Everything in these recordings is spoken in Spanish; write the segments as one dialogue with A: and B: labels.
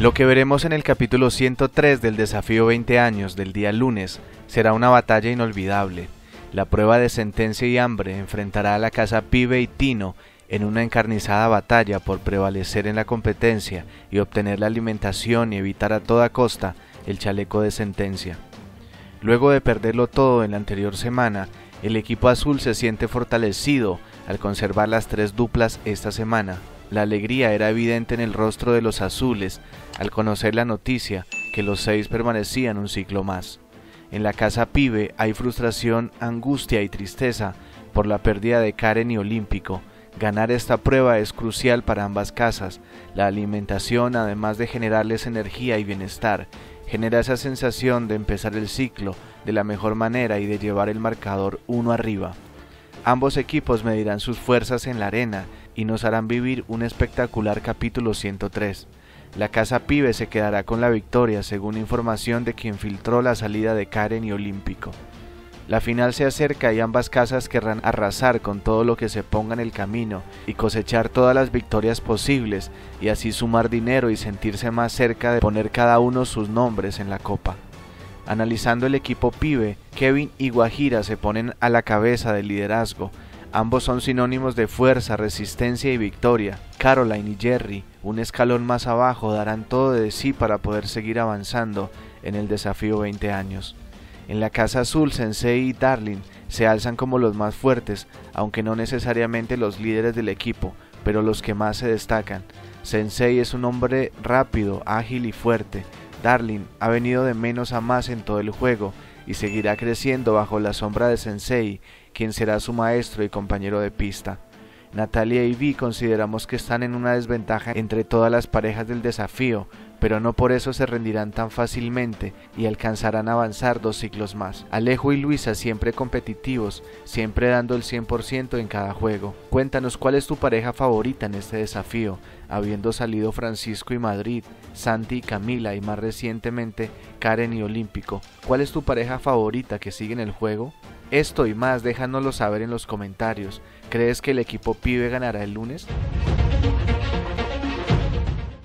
A: Lo que veremos en el capítulo 103 del desafío 20 años del día lunes será una batalla inolvidable. La prueba de sentencia y hambre enfrentará a la casa Pibe y Tino en una encarnizada batalla por prevalecer en la competencia y obtener la alimentación y evitar a toda costa el chaleco de sentencia. Luego de perderlo todo en la anterior semana, el equipo azul se siente fortalecido al conservar las tres duplas esta semana. La alegría era evidente en el rostro de los azules al conocer la noticia que los seis permanecían un ciclo más. En la casa Pibe hay frustración, angustia y tristeza por la pérdida de Karen y Olímpico, Ganar esta prueba es crucial para ambas casas. La alimentación, además de generarles energía y bienestar, genera esa sensación de empezar el ciclo de la mejor manera y de llevar el marcador uno arriba. Ambos equipos medirán sus fuerzas en la arena y nos harán vivir un espectacular capítulo 103. La casa Pibe se quedará con la victoria según información de quien filtró la salida de Karen y Olímpico. La final se acerca y ambas casas querrán arrasar con todo lo que se ponga en el camino y cosechar todas las victorias posibles y así sumar dinero y sentirse más cerca de poner cada uno sus nombres en la copa. Analizando el equipo pibe, Kevin y Guajira se ponen a la cabeza del liderazgo. Ambos son sinónimos de fuerza, resistencia y victoria. Caroline y Jerry, un escalón más abajo, darán todo de sí para poder seguir avanzando en el desafío 20 años. En la Casa Azul, Sensei y Darling se alzan como los más fuertes, aunque no necesariamente los líderes del equipo, pero los que más se destacan. Sensei es un hombre rápido, ágil y fuerte. Darling ha venido de menos a más en todo el juego y seguirá creciendo bajo la sombra de Sensei, quien será su maestro y compañero de pista. Natalia y Vi consideramos que están en una desventaja entre todas las parejas del desafío, pero no por eso se rendirán tan fácilmente y alcanzarán a avanzar dos ciclos más. Alejo y Luisa siempre competitivos, siempre dando el 100% en cada juego. Cuéntanos cuál es tu pareja favorita en este desafío, habiendo salido Francisco y Madrid, Santi y Camila y más recientemente Karen y Olímpico. ¿Cuál es tu pareja favorita que sigue en el juego? Esto y más déjanoslo saber en los comentarios. ¿Crees que el equipo pibe ganará el lunes?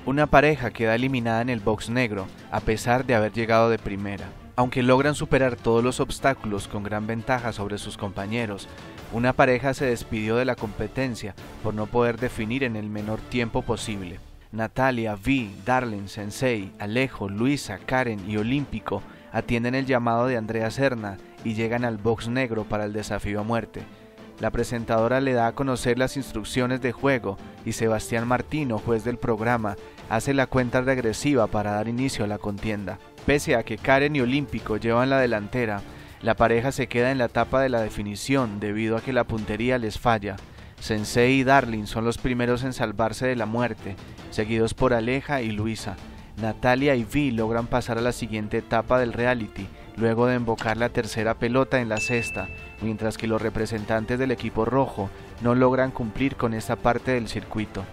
A: Una pareja queda eliminada en el box negro a pesar de haber llegado de primera. Aunque logran superar todos los obstáculos con gran ventaja sobre sus compañeros, una pareja se despidió de la competencia por no poder definir en el menor tiempo posible. Natalia, Vi, Darling, Sensei, Alejo, Luisa, Karen y Olímpico atienden el llamado de Andrea Serna y llegan al box negro para el desafío a muerte. La presentadora le da a conocer las instrucciones de juego y Sebastián Martino, juez del programa, hace la cuenta regresiva para dar inicio a la contienda. Pese a que Karen y Olímpico llevan la delantera, la pareja se queda en la etapa de la definición debido a que la puntería les falla. Sensei y Darling son los primeros en salvarse de la muerte, seguidos por Aleja y Luisa. Natalia y Vi logran pasar a la siguiente etapa del reality, luego de embocar la tercera pelota en la cesta, mientras que los representantes del equipo rojo no logran cumplir con esta parte del circuito.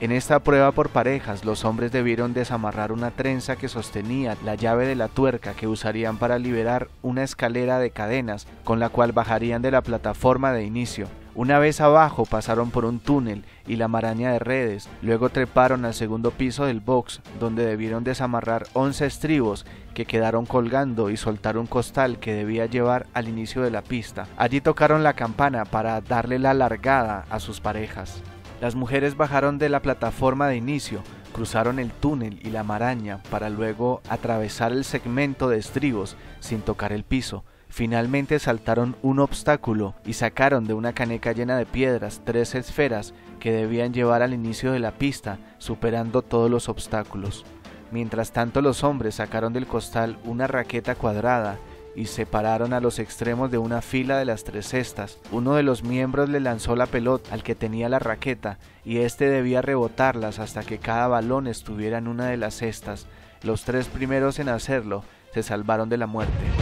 A: En esta prueba por parejas, los hombres debieron desamarrar una trenza que sostenía la llave de la tuerca que usarían para liberar una escalera de cadenas con la cual bajarían de la plataforma de inicio. Una vez abajo pasaron por un túnel y la maraña de redes, luego treparon al segundo piso del box donde debieron desamarrar 11 estribos que quedaron colgando y soltar un costal que debía llevar al inicio de la pista. Allí tocaron la campana para darle la largada a sus parejas. Las mujeres bajaron de la plataforma de inicio, cruzaron el túnel y la maraña para luego atravesar el segmento de estribos sin tocar el piso. Finalmente saltaron un obstáculo y sacaron de una caneca llena de piedras tres esferas que debían llevar al inicio de la pista, superando todos los obstáculos. Mientras tanto los hombres sacaron del costal una raqueta cuadrada y separaron a los extremos de una fila de las tres cestas. Uno de los miembros le lanzó la pelota al que tenía la raqueta y éste debía rebotarlas hasta que cada balón estuviera en una de las cestas. Los tres primeros en hacerlo se salvaron de la muerte.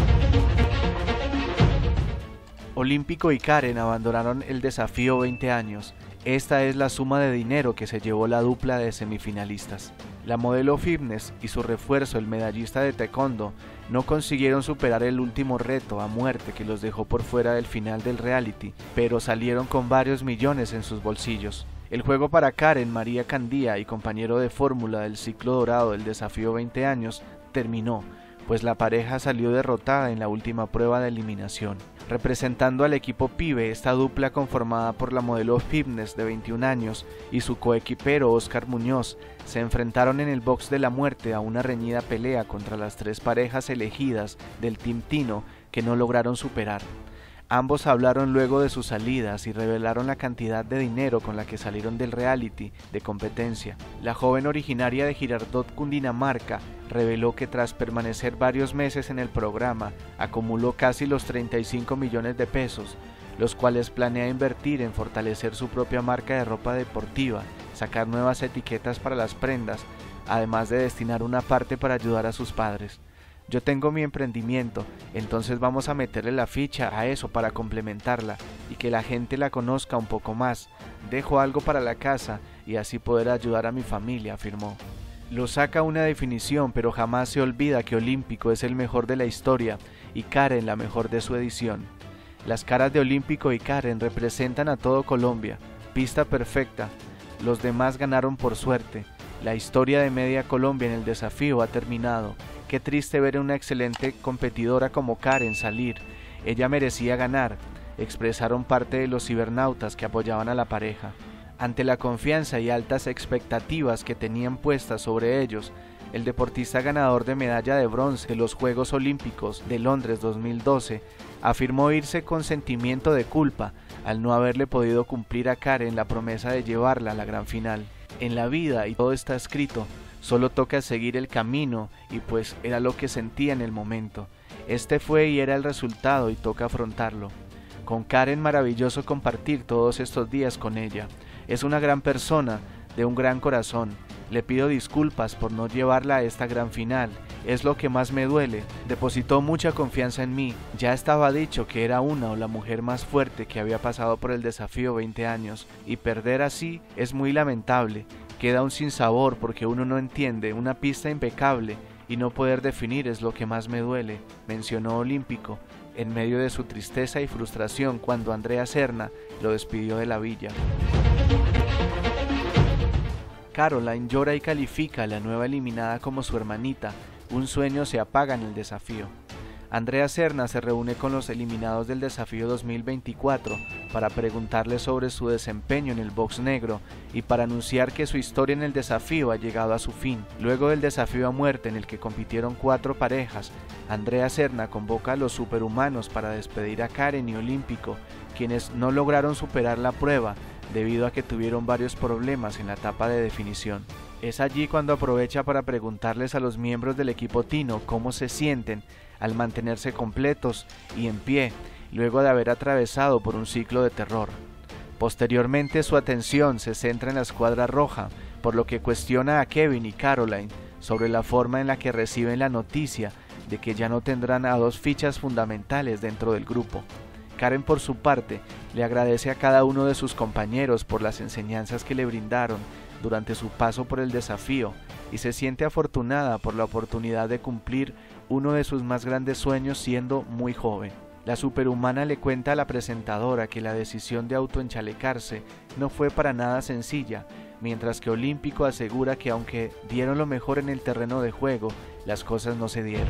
A: Olímpico y Karen abandonaron el desafío 20 años. Esta es la suma de dinero que se llevó la dupla de semifinalistas. La modelo fitness y su refuerzo, el medallista de taekwondo, no consiguieron superar el último reto a muerte que los dejó por fuera del final del reality, pero salieron con varios millones en sus bolsillos. El juego para Karen María Candía y compañero de fórmula del ciclo dorado del desafío 20 años terminó, pues la pareja salió derrotada en la última prueba de eliminación. Representando al equipo Pibe, esta dupla conformada por la modelo fitness de 21 años y su coequipero Oscar Muñoz se enfrentaron en el box de la muerte a una reñida pelea contra las tres parejas elegidas del Team Tino que no lograron superar. Ambos hablaron luego de sus salidas y revelaron la cantidad de dinero con la que salieron del reality de competencia. La joven originaria de Girardot, Cundinamarca, reveló que tras permanecer varios meses en el programa, acumuló casi los 35 millones de pesos, los cuales planea invertir en fortalecer su propia marca de ropa deportiva, sacar nuevas etiquetas para las prendas, además de destinar una parte para ayudar a sus padres. Yo tengo mi emprendimiento, entonces vamos a meterle la ficha a eso para complementarla y que la gente la conozca un poco más. Dejo algo para la casa y así poder ayudar a mi familia, afirmó. Lo saca una definición, pero jamás se olvida que Olímpico es el mejor de la historia y Karen la mejor de su edición. Las caras de Olímpico y Karen representan a todo Colombia. Pista perfecta. Los demás ganaron por suerte. La historia de Media Colombia en el desafío ha terminado. Qué triste ver a una excelente competidora como Karen salir. Ella merecía ganar, expresaron parte de los cibernautas que apoyaban a la pareja. Ante la confianza y altas expectativas que tenían puestas sobre ellos, el deportista ganador de medalla de bronce de los Juegos Olímpicos de Londres 2012 afirmó irse con sentimiento de culpa al no haberle podido cumplir a Karen la promesa de llevarla a la gran final. En la vida, y todo está escrito, Solo toca seguir el camino y pues era lo que sentía en el momento. Este fue y era el resultado y toca afrontarlo. Con Karen maravilloso compartir todos estos días con ella. Es una gran persona, de un gran corazón. Le pido disculpas por no llevarla a esta gran final. Es lo que más me duele. Depositó mucha confianza en mí. Ya estaba dicho que era una o la mujer más fuerte que había pasado por el desafío 20 años. Y perder así es muy lamentable queda un sinsabor porque uno no entiende, una pista impecable y no poder definir es lo que más me duele, mencionó Olímpico, en medio de su tristeza y frustración cuando Andrea Serna lo despidió de la villa. Caroline llora y califica a la nueva eliminada como su hermanita, un sueño se apaga en el desafío. Andrea Serna se reúne con los eliminados del desafío 2024 para preguntarles sobre su desempeño en el box negro y para anunciar que su historia en el desafío ha llegado a su fin. Luego del desafío a muerte en el que compitieron cuatro parejas, Andrea Serna convoca a los superhumanos para despedir a Karen y Olímpico, quienes no lograron superar la prueba debido a que tuvieron varios problemas en la etapa de definición. Es allí cuando aprovecha para preguntarles a los miembros del equipo Tino cómo se sienten al mantenerse completos y en pie, luego de haber atravesado por un ciclo de terror. Posteriormente su atención se centra en la escuadra roja, por lo que cuestiona a Kevin y Caroline sobre la forma en la que reciben la noticia de que ya no tendrán a dos fichas fundamentales dentro del grupo. Karen por su parte le agradece a cada uno de sus compañeros por las enseñanzas que le brindaron durante su paso por el desafío y se siente afortunada por la oportunidad de cumplir uno de sus más grandes sueños siendo muy joven. La superhumana le cuenta a la presentadora que la decisión de autoenchalecarse no fue para nada sencilla, mientras que Olímpico asegura que aunque dieron lo mejor en el terreno de juego, las cosas no se dieron.